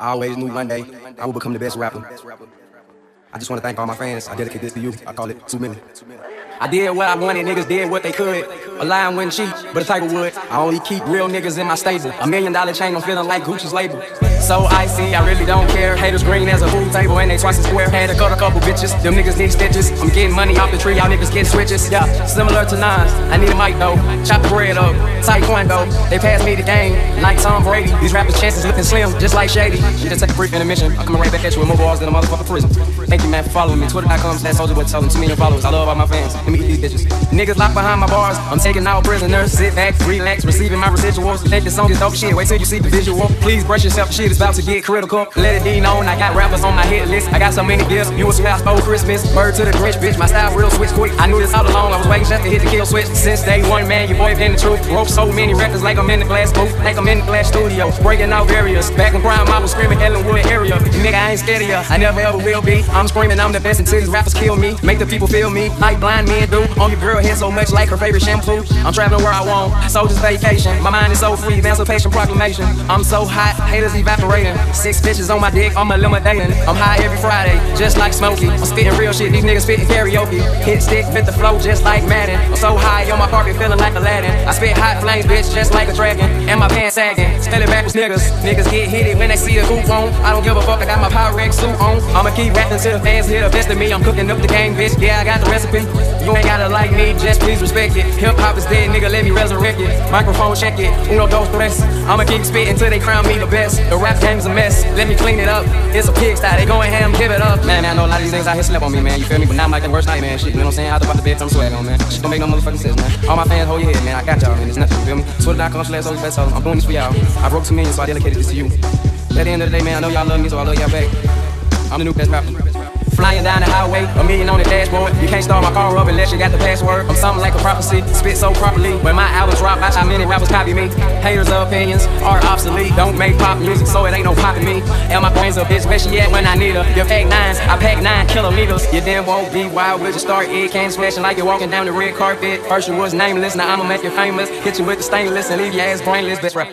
I always knew one day I would become the best rapper. I just want to thank all my fans. I dedicate this to you. I call it two million. I did what I wanted, niggas did what they could. A lion wouldn't cheat, but a tiger would. I only keep real niggas in my stable. A million dollar chain, I'm feeling like Gucci's label. So icy, I really don't care. Haters green as a pool table, and they twice as square. Had to cut a couple bitches, them niggas need stitches. I'm getting money off the tree, y'all niggas get switches. Yeah, similar to nines. I need a mic though. Chop the bread up, taekwondo. They pass me the game, like Tom Brady. These rappers' chances looking slim, just like Shady. Just take a brief intermission. I'm coming right back at you with more balls than a motherfucking prison. Thank you, man, for following me. Twitter.com slash souljaboytellem two million followers. I love all my fans. Let me eat these bitches. Niggas locked behind my bars. I'm taking out prisoners. Sit back, relax, receiving my residuals. Think this song is dope shit. Wait till you see the visual. Please brush yourself. Shit about to get critical. Let it be known. I got rappers on my hit list. I got so many gifts. You a spouse for Christmas. Bird to the Grinch, bitch. My style real switch quick. I knew this all along. I was waiting just to hit the kill switch. Since day one, man, your boy been the truth. Broke so many records like I'm in the glass booth. Like I'm in the glass studio. Breaking out barriers. Back when Brian I was screaming Ellenwood area. Nigga, I ain't scared of ya. I never ever will be. I'm screaming I'm the best until these rappers kill me. Make the people feel me like blind men do. On your girl head so much like her favorite shampoo. I'm traveling where I want. Soulja's vacation. My mind is so free. Emancipation proclamation. I'm so hot. Haters Six bitches on my dick. I'm eliminating. I'm high every Friday. Just like Smokey. I'm spitting real shit. These niggas spitting karaoke. Hit stick, fit the flow just like Madden. I'm so high on my carpet feeling like spit hot flames, bitch, just like a dragon. And my pants sagging. Spell it backwards, niggas. Niggas get hit it when they see a hoop on. I don't give a fuck. I got my Pyrex suit on. I'ma keep rapping till the fans hear the best of me. I'm cooking up the game, bitch. Yeah, I got the recipe. You ain't gotta like me, just please respect it. Hip hop is dead, nigga, let me resurrect it. Microphone check it, uno, dos, tres. I'ma keep spitting till they crown me the best. The rap game's a mess, let me clean it up. It's a pigsty, they going ham, give it up. Man, man, I know a lot of these things out here slip on me, man. You feel me? But now I'm like the worst nightmare, shit. You know what I'm saying? Out about the bed, I'm swag on, man. Shit don't make no motherfucking sense, man. All my fans, oh hold your head, man. I got y'all, man. It's nothing, feel me? Twitter.com slash always best I'm doing this for y'all. I broke two million, so I dedicated this to you. At the end of the day, man, I know y'all love me, so I love y'all back. I'm the new best rapper. Flying down the highway, a million on the dashboard. You can't start my car up unless you got the password. I'm something like a prophecy, spit so properly. When my albums drop, watch how many rappers copy me. Haters' opinions are obsolete. Don't make pop music, so it ain't no popping me. And my brains a bitch, where she at when I need her? You pack nines, I pack nine kilometers. You then won't be wild with your start. It can't smashing like you're walking down the red carpet. First you was nameless, now I'ma make you famous. Hit you with the stainless and leave your ass brainless. Rap.